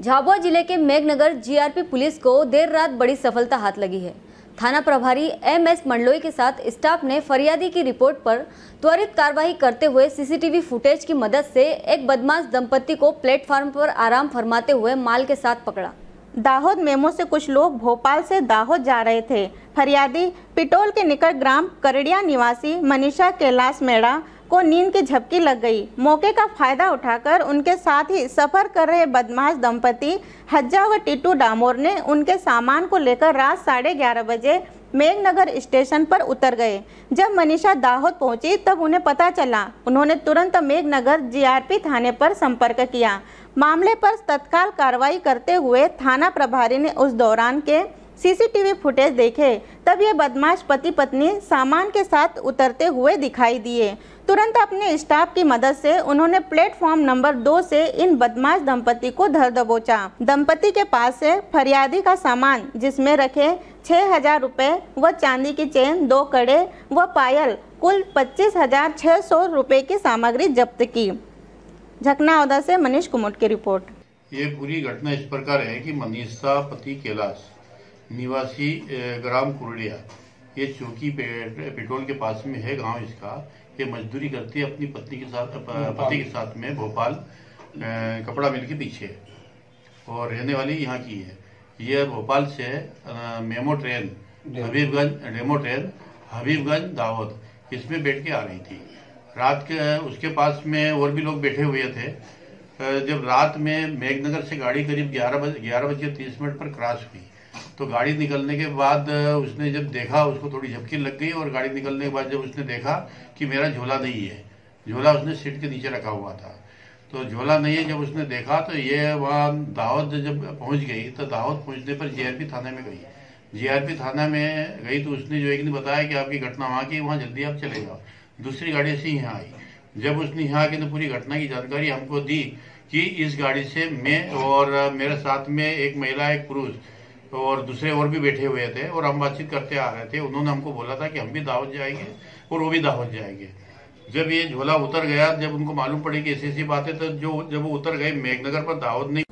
झाबुआ ज़िले के Meghnagar GRP police को देर रात बड़ी सफलता हाथ लगी है। थाना प्रभारी एम एस मंडलोई के साथ स्टाफ ने फरियादी की रिपोर्ट पर त्वरित कार्रवाई करते हुए सीसीटीवी फुटेज की मदद से एक बदमाश दंपति को प्लेटफार्म पर आराम फरमाते हुए माल के साथ पकड़ा। दाहोद मेमो से कुछ लोग भोपाल से दाहोद जा रहे थे। फरियादी पिटोल के निकट ग्राम करड़िया निवासी मनीषा कैलाश मेड़ा को नींद की झपकी लग गई। मौके का फ़ायदा उठाकर उनके साथ ही सफ़र कर रहे बदमाश दंपति हज्जा व टीटू डामोर ने उनके सामान को लेकर रात साढ़े ग्यारह बजे मेघनगर स्टेशन पर उतर गए। जब मनीषा दाहोद पहुँची, तब उन्हें पता चला। उन्होंने तुरंत मेघनगर जीआरपी थाने पर संपर्क किया। मामले पर तत्काल कार्रवाई करते हुए थाना प्रभारी ने उस दौरान के सीसीटीवी फुटेज देखे, तब ये बदमाश पति पत्नी सामान के साथ उतरते हुए दिखाई दिए। तुरंत अपने स्टाफ की मदद से उन्होंने प्लेटफॉर्म नंबर दो से इन बदमाश दंपति को धर दबोचा। दंपति के पास से फरियादी का सामान, जिसमें रखे छह हज़ार रुपये व चांदी की चेन, दो कड़े व पायल, कुल पच्चीस हज़ार छह सौ रुपये की सामग्री जब्त की। झकनावदा से मनीष कुमुट की रिपोर्ट। ये पूरी घटना इस प्रकार है कि मनीषा पति कैलाश निवासी ग्राम कुरडिया। ये चौकी पे- पेट्रोल के पास में है गाँव इसका। ये मजदूरी करती है अपनी पत्नी के साथ पति के साथ में भोपाल कपड़ा मिल के पीछे। और रहने वाली यहाँ की है। ये भोपाल से MEMU train Habibganj DEMU train Habibganj Dahod इसमें बैठ के आ रही थी। रात के उसके पास में और भी लोग बैठे हुए थे। जब रात में मेघनगर से गाड़ी करीब ग्यारह बजे ग्यारह बजे तीस मिनट पर क्रॉस हुई। तो गाड़ी निकलने के बाद उसने जब देखा, उसको थोड़ी झपकी लग गई और गाड़ी निकलने के बाद जब उसने देखा कि मेरा झोला नहीं है, झोला उसने सीट के नीचे रखा हुआ था। तो झोला नहीं है, जब उसने देखा तो ये वहाँ दाहोद जब पहुँच गई तो दाहोद पहुँचने पर जीआरपी थाने में गई। जीआरपी थाना में गई तो उसने जो एक ने बताया कि आपकी घटना वहाँ की वहाँ जल्दी आप चले जाओ। दूसरी गाड़ी से यहाँ आई। जब उसने यहाँ आके तो पूरी घटना की जानकारी हमको दी कि इस गाड़ी से मैं और मेरे साथ में एक महिला, एक पुरुष और दूसरे और भी बैठे हुए थे और हम बातचीत करते आ रहे थे। उन्होंने हमको बोला था कि हम भी दावत जाएँगे और वो भी दावत जाएँगे। जब ये झोला उतर गया, जब उनको मालूम पड़ी कि ऐसी ऐसी बात है तो जो, जब वो उतर गए, मेघनगर पर दावत नहीं